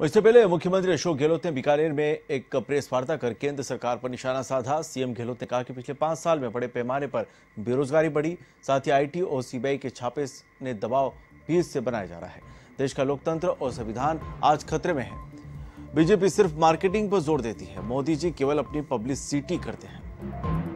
इससे पहले मुख्यमंत्री अशोक गहलोत ने बीकानेर में एक प्रेस वार्ता कर केंद्र सरकार पर निशाना साधा। सीएम गहलोत ने कहा कि पिछले पाँच साल में बड़े पैमाने पर बेरोजगारी बढ़ी, साथ ही आईटी और सीबीआई के छापे ने दबाव भी इससे बनाया जा रहा है। देश का लोकतंत्र और संविधान आज खतरे में है। बीजेपी सिर्फ़ मार्केटिंग पर ज़ोर देती है, मोदी जी केवल अपनी पब्लिसिटी करते हैं।